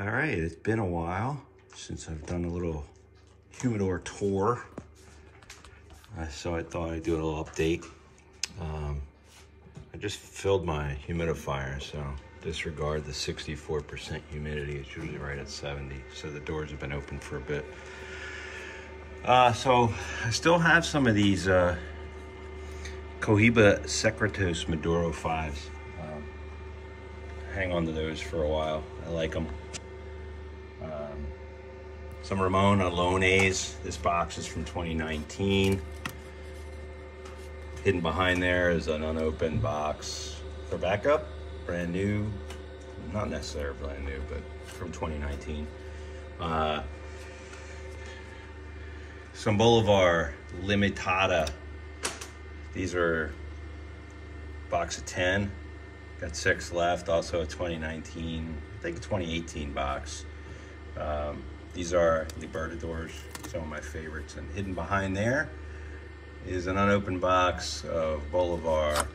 All right, it's been a while since I've done a little humidor tour. So I thought I'd do a little update. Um, I just filled my humidifier, so disregard the 64% humidity. It's usually right at 70, so the doors have been open for a bit. Uh, so I still have some of these uh, Cohiba Secretos Maduro 5s. Um, hang on to those for a while. I like them. Some Ramon Allones. This box is from 2019. Hidden behind there is an unopened box for backup. Brand new. Not necessarily brand new, but from 2019. Uh, some Bolivar Limitada. These are box of 10. Got six left. Also a 2019, I think 2018 box. Um, these are Libertadors, some of my favorites. And hidden behind there is an unopened box of Bolivar.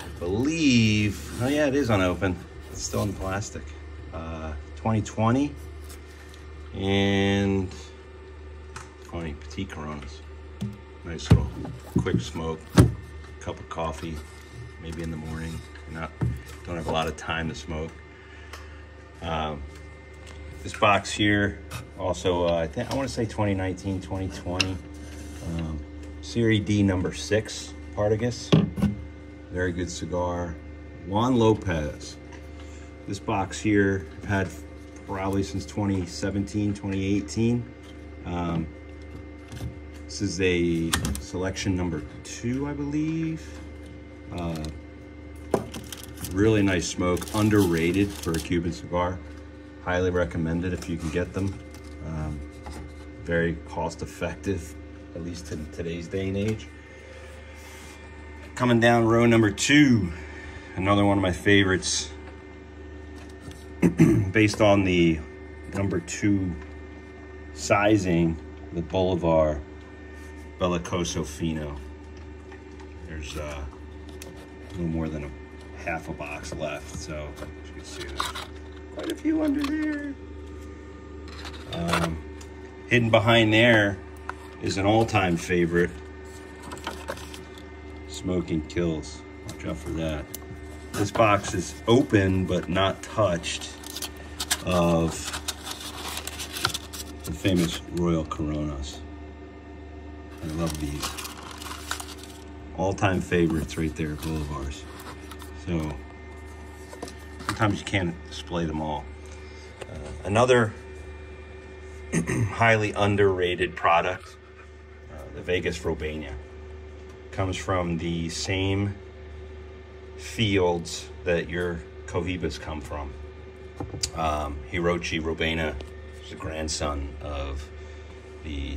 I believe, oh yeah, it is unopened. It's still in plastic. Uh, 2020 and 20 Petit Coronas. Nice little quick smoke, cup of coffee, maybe in the morning. Not, don't have a lot of time to smoke. Um, this box here, also, uh, I think I want to say 2019, 2020. Um, Serie D number six, Partagas. Very good cigar. Juan Lopez. This box here, I've had probably since 2017, 2018. Um, this is a selection number two, I believe. Uh, really nice smoke, underrated for a Cuban cigar. Highly recommended if you can get them. Um, very cost effective, at least in today's day and age. Coming down row number two, another one of my favorites. Based on the number two sizing, the Bolivar Bellicoso Fino. There's uh, a little more than a half a box left, so you can see, quite a few under there. Um, hidden behind there is an all-time favorite, Smoking Kills. Watch out for that. This box is open but not touched of the famous Royal Coronas. I love these. All-time favorites right there, Bolivars. So sometimes you can't display them all. Uh, another highly underrated product, uh, the Vegas Robaina, comes from the same fields that your Cohibas come from. Um, Hirochi Robaina is the grandson of the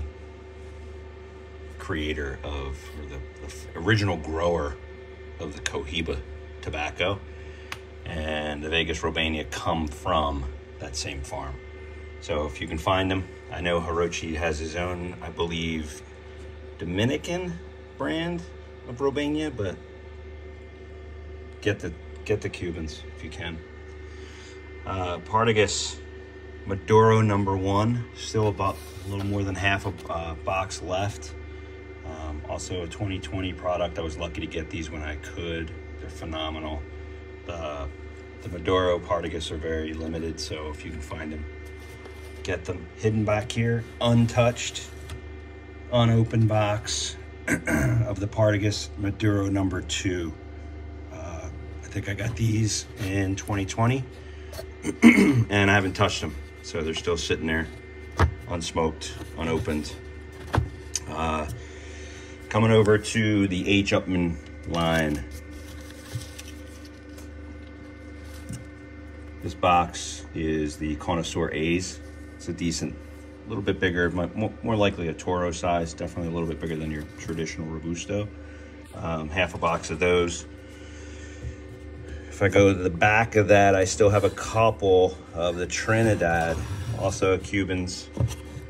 creator of, or the, the original grower of the Cohiba tobacco. And the Vegas Robaina come from that same farm. So if you can find them, I know Hirochi has his own, I believe, Dominican brand of Robaina, but get the get the Cubans if you can. Uh, Partagas Maduro number one, still about a little more than half a uh, box left. Um, also a 2020 product. I was lucky to get these when I could. They're phenomenal. The, the Maduro Partagas are very limited, so if you can find them, get them. Hidden back here, untouched, unopened box of the Partagas Maduro number two. Uh, I think I got these in 2020, and I haven't touched them, so they're still sitting there, unsmoked, unopened. Uh, coming over to the H. Upmann line. This box is the Connoisseur A's. It's a decent, a little bit bigger, more likely a Toro size, definitely a little bit bigger than your traditional Robusto. Um, half a box of those. If I go to the back of that, I still have a couple of the Trinidad, also Cubans.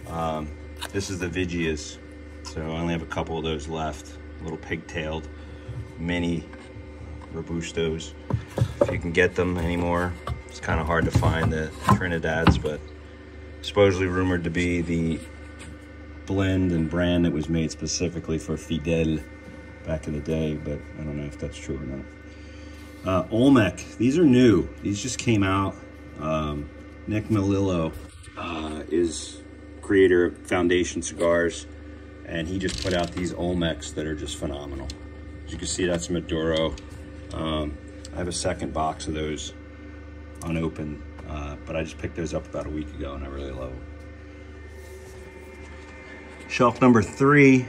Um, this is the Vigias. So I only have a couple of those left. Little pigtailed mini Robustos. If you can get them anymore, it's kind of hard to find the Trinidad's, but supposedly rumored to be the blend and brand that was made specifically for Fidel back in the day, but I don't know if that's true or not. Uh, Olmec, these are new. These just came out. Um, Nick Melillo uh, is creator of Foundation Cigars, and he just put out these Olmecs that are just phenomenal. As you can see, that's Maduro. Um, I have a second box of those unopened, uh, but I just picked those up about a week ago, and I really love them. Shelf number three,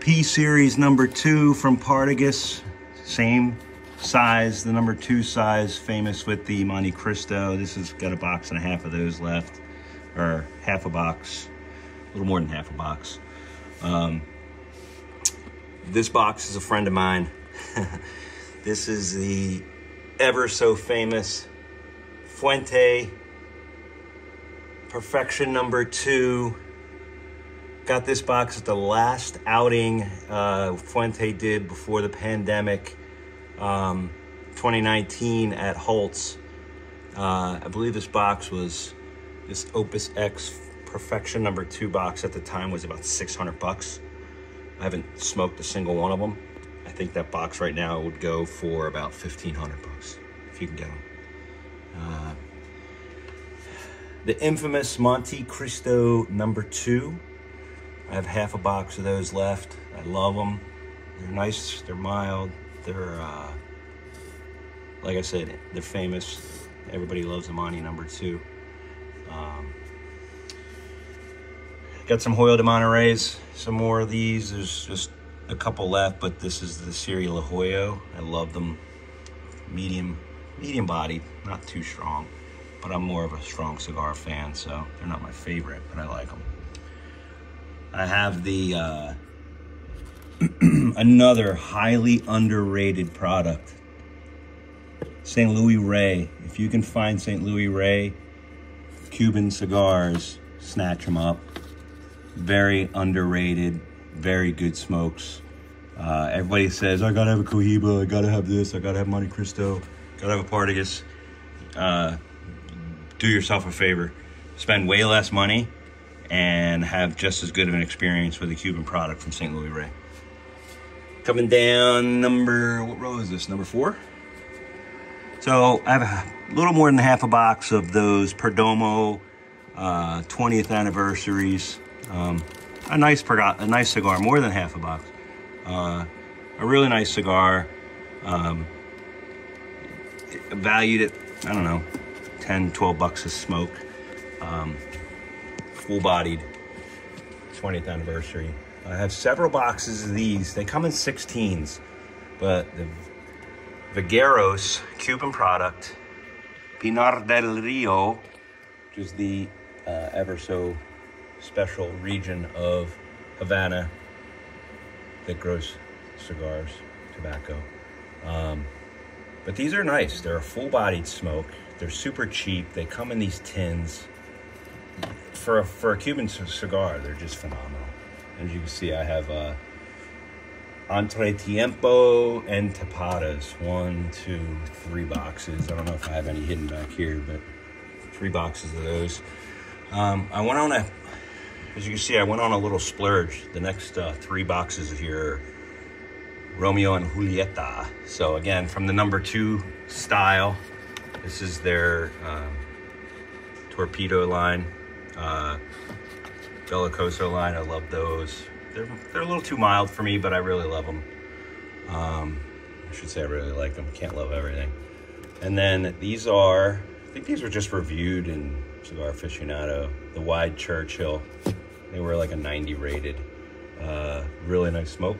P Series number two from Partagas, same size, the number two size, famous with the Montecristo. This has got a box and a half of those left, or half a box, a little more than half a box. Um, this box is a friend of mine. this is the ever so famous Fuente Perfection number two. Got this box at the last outing uh, Fuente did before the pandemic um, 2019 at Holt's. Uh, I believe this box was this Opus X Perfection number two box at the time was about 600 bucks. I haven't smoked a single one of them. I think that box right now would go for about 1500 bucks if you can get them. Uh, the infamous Montecristo number two. I have half a box of those left. I love them. They're nice, they're mild, they're, uh, like I said, they're famous. Everybody loves Amani number two. Um, got some Hoyo de Monterreys, some more of these. There's just a couple left, but this is the Serie La Hoyo. I love them. Medium, medium body, not too strong, but I'm more of a strong cigar fan, so they're not my favorite, but I like them. I have the uh, another highly underrated product. St. Luis Rey. If you can find St. Luis Rey Cuban cigars, snatch them up. Very underrated, very good smokes. Uh, everybody says, I gotta have a Cohiba, I gotta have this, I gotta have Montecristo, have a Partagas. Uh, do yourself a favor. Spend way less money and have just as good of an experience with a Cuban product from St. Luis Rey. Coming down number, what row is this? Number four? So I have a little more than half a box of those Perdomo uh, 20th anniversaries. Um, a nice a nice cigar, more than half a box. Uh, a really nice cigar. Um, valued at, I don't know, 10, 12 bucks a smoke. Um, full bodied 20th anniversary. I have several boxes of these. They come in 16s, but the Vegueros Cuban product, Pinar del Rio, which is the uh, ever so special region of Havana that grows cigars, tobacco. Um, but these are nice. They're a full bodied smoke. They're super cheap. They come in these tins. For a, for a Cuban cigar, they're just phenomenal. As you can see, I have uh, Entre Tiempo and Tapados. One, two, three boxes. I don't know if I have any hidden back here, but three boxes of those. Um, I went on a, as you can see, I went on a little splurge. The next uh, three boxes here, Romeo and Julieta. So again, from the number two style, this is their um, torpedo line. Uh, Bellicoso line. I love those. They're, they're a little too mild for me, but I really love them. Um, I should say I really like them. Can't love everything. And then these are, I think these were just reviewed in Cigar Aficionado. The Wide Churchill. They were like a 90 rated. Uh, really nice smoke.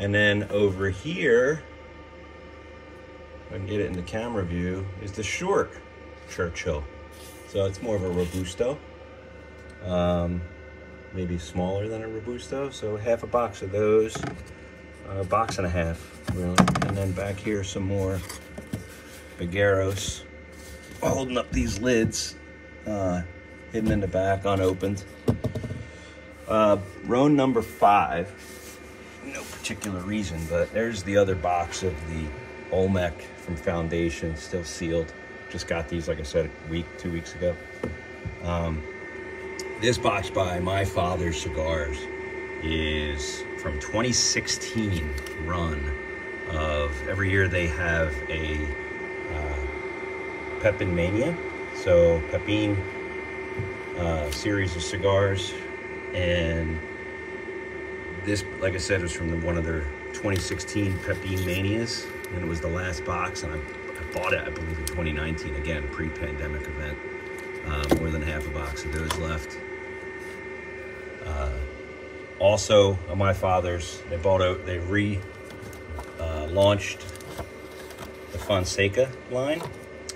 And then over here, if I can get it in the camera view, is the short Churchill. So it's more of a Robusto um, maybe smaller than a Robusto. So half a box of those, a box and a half, really. And then back here, some more Vegueros. Holding up these lids, uh, hidden in the back, unopened. Uh, row number five, particular reason, but there's the other box of the Olmec from Foundation, still sealed. just got these, like I said, a week, two weeks ago. Um, this box by My Father's Cigars is from 2016 run of every year they have a uh, Pepin Mania. So Pepin uh, series of cigars and this, like I said, was from the, one of their 2016 Pepin Manias and it was the last box and I, I bought it, I believe in 2019, again, pre-pandemic event. Uh, more than half a box of those left. Uh, also, on my father's, they bought out, they re uh, the Fonseca line.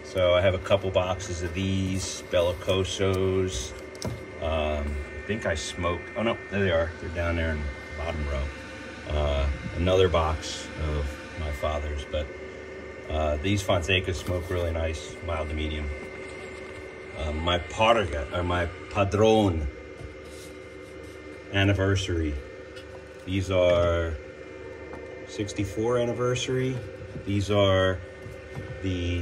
So I have a couple boxes of these, Bellicosos. Um, I think I smoked, oh no, there they are. They're down there in bottom row. Uh, another box of my father's, but uh, these Fonsecas smoke really nice, mild to medium. Uh, my Parga, or my Padron anniversary. These are 64 anniversary. These are the,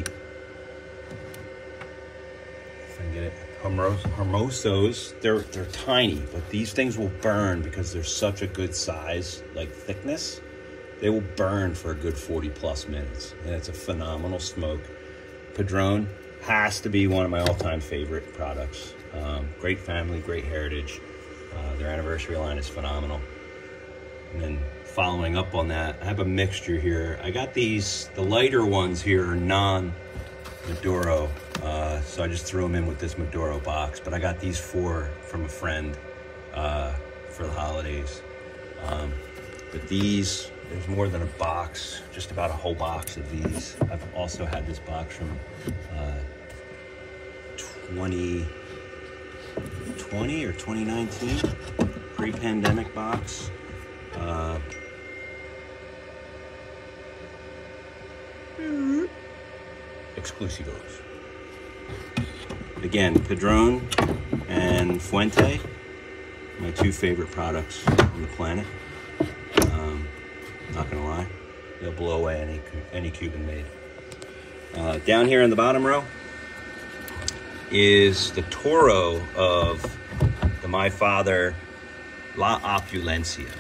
if I can get it, Hermosos. They're, they're tiny, but these things will burn because they're such a good size, like thickness. They will burn for a good 40 plus minutes. And it's a phenomenal smoke. Padron has to be one of my all-time favorite products. Um, great family, great heritage. Uh, their anniversary line is phenomenal. And then following up on that, I have a mixture here. I got these, the lighter ones here are non-Maduro. Uh, so I just threw them in with this Maduro box. But I got these four from a friend uh, for the holidays. Um, but these, there's more than a box, just about a whole box of these. I've also had this box from uh, 2020 or 2019, pre-pandemic box. Uh, exclusivos. Again, Padron and Fuente, my two favorite products on the planet. Um, not gonna lie, they'll blow away any any Cuban made. Uh, down here in the bottom row is the Toro of the My Father La Opulencia.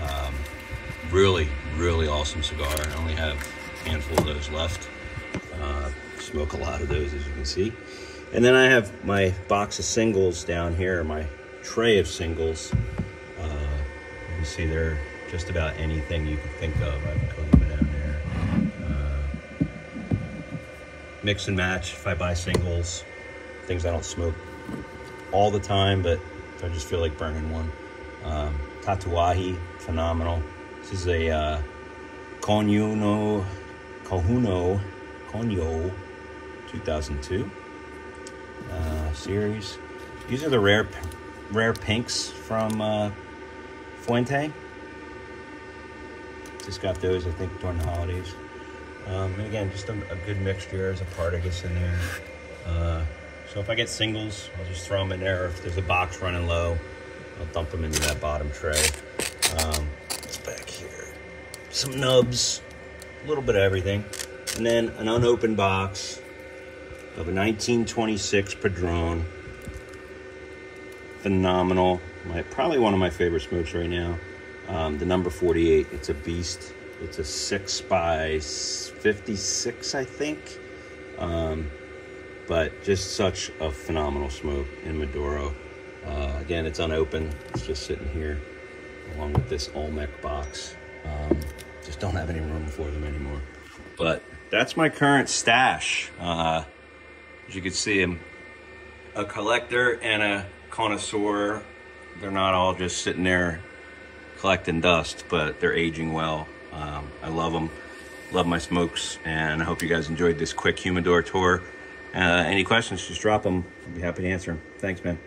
Um, really, really awesome cigar. I only have a handful of those left. Uh, smoke a lot of those, as you can see. And then I have my box of singles down here, my tray of singles. Uh, you can see they're just about anything you can think of. I have a Colima down there. Uh, mix and match if I buy singles. Things I don't smoke all the time, but I just feel like burning one. Um, Tatuaje, phenomenal. This is a uh, Conuno, Cojuno, Conyo 2002 uh, series. These are the rare, rare pinks from uh, Fuente. Just got those, I think, during the holidays. Um, and again, just a, a, good mixture. as a Partagas in there. Uh, so if I get singles, I'll just throw them in there. If there's a box running low, I'll dump them into that bottom tray. Um, back here. Some nubs, a little bit of everything. And then an unopened box of a 1926 Padron. Phenomenal. My, probably one of my favorite smokes right now. Um, the number 48. It's a beast. It's a 6 by 56, I think. Um, but just such a phenomenal smoke in Maduro. Uh, again, it's unopened. It's just sitting here along with this Olmec box. Um, just don't have any room for them anymore. But that's my current stash. Uh, as you can see, I'm a collector and a connoisseur. They're not all just sitting there collecting dust, but they're aging well. Um, I love them. Love my smokes, and I hope you guys enjoyed this quick humidor tour. Uh, any questions, just drop them. I'll be happy to answer them. Thanks, man.